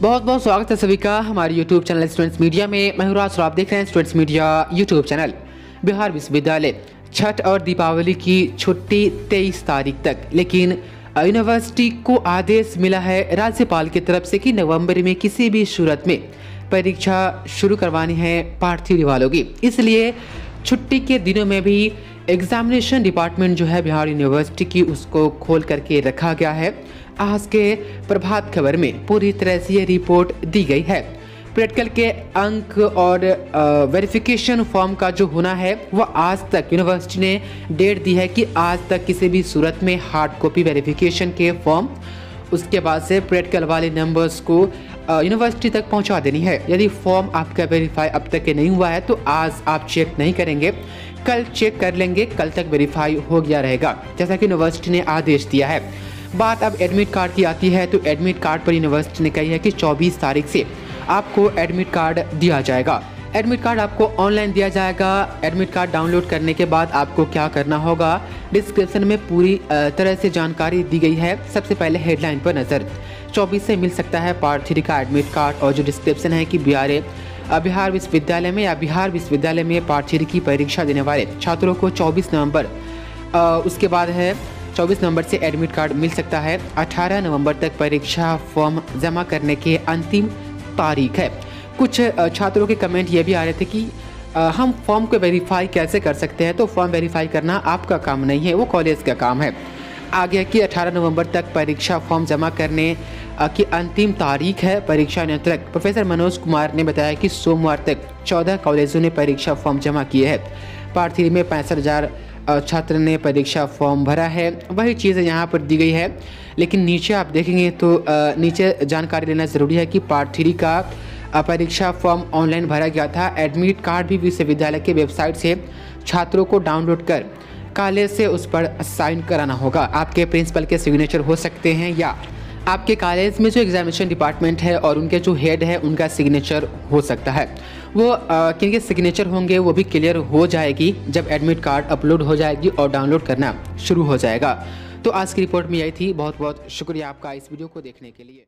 बहुत बहुत स्वागत है सभी का हमारे YouTube चैनल स्टूडेंट्स मीडिया में। मैं हूँ राज, आप देख रहे हैं students media YouTube channel. Bihar विश्वविद्यालय, छठ और दीपावली की छुट्टी 23 तारीख तक, लेकिन यूनिवर्सिटी को आदेश मिला है राज्यपाल की तरफ़ से कि नवंबर में किसी भी सूरत में परीक्षा शुरू करवानी है पार्थिव वालों की। इसलिए छुट्टी के दिनों में भी एग्जामिनेशन डिपार्टमेंट जो है बिहार यूनिवर्सिटी की उसको खोल करके रखा गया है। आज के प्रभात खबर में पूरी तरह से ये रिपोर्ट दी गई है। प्रैक्टिकल के अंक और वेरिफिकेशन फॉर्म का जो होना है, वह आज तक यूनिवर्सिटी ने डेट दी है कि आज तक किसी भी सूरत में हार्ड कॉपी वेरिफिकेशन के फॉर्म उसके बाद से प्रैक्टिकल वाले नंबर्स को यूनिवर्सिटी तक पहुँचा देनी है। यदि फॉर्म आपका वेरीफाई अब तक नहीं हुआ है तो आज आप चेक नहीं करेंगे। कल चेक कर लेंगे, कल तक वेरीफाई हो गया रहेगा। जैसा कि यूनिवर्सिटी ने आदेश दिया है। बात अब एडमिट कार्ड की आती है तो एडमिट कार्ड पर यूनिवर्सिटी ने कही है कि 24 तारीख से आपको एडमिट कार्ड दिया जाएगा। एडमिट कार्ड आपको ऑनलाइन दिया जाएगा। एडमिट कार्ड डाउनलोड करने के बाद आपको क्या करना होगा? डिस्क्रिप्शन में पूरी तरह से जानकारी दी गई है। सबसे पहले हेडलाइन पर नज़र। 24 से मिल सकता है पार्ट थ्री का एडमिट कार्ड और जो डिस्क्रिप्शन है कि बिहार बिहार विश्वविद्यालय में या बिहार विश्वविद्यालय में पार्ट थ्री की परीक्षा देने वाले छात्रों को 24 नवंबर उसके बाद है 24 नवंबर से एडमिट कार्ड मिल सकता है। 18 नवंबर तक परीक्षा फॉर्म जमा करने के अंतिम तारीख है। कुछ छात्रों के कमेंट ये भी आ रहे थे कि हम फॉर्म को वेरीफाई कैसे कर सकते हैं? तो फॉर्म वेरीफाई करना आपका काम नहीं है, वो कॉलेज का काम है। आगे कि 18 नवंबर तक परीक्षा फॉर्म जमा करने की अंतिम तारीख है परीक्षा नियंत्रक। प्रोफेसर मनोज कुमार ने बताया कि सोमवार तक 14 कॉलेजों ने परीक्षा फॉर्म जमा किए हैं। थ्री में पैंसठ हज़ार छात्र ने परीक्षा फॉर्म भरा है। वही चीज़ यहाँ पर दी गई है। लेकिन नीचे आप देखेंगे तो नीचे जानकारी लेना ज़रूरी है कि पार्ट थ्री का परीक्षा फॉर्म ऑनलाइन भरा गया था। एडमिट कार्ड भी विश्वविद्यालय के वेबसाइट से छात्रों को डाउनलोड कर कॉलेज से उस पर साइन कराना होगा। आपके प्रिंसिपल के सिग्नेचर हो सकते हैं या आपके कॉलेज में जो एग्जामिनेशन डिपार्टमेंट है और उनके जो हेड है, उनका सिग्नेचर हो सकता है। वो किन के सिग्नेचर होंगे, वो भी क्लियर हो जाएगी जब एडमिट कार्ड अपलोड हो जाएगी और डाउनलोड करना शुरू हो जाएगा। तो आज की रिपोर्ट में यही थी। बहुत बहुत शुक्रिया आपका इस वीडियो को देखने के लिए।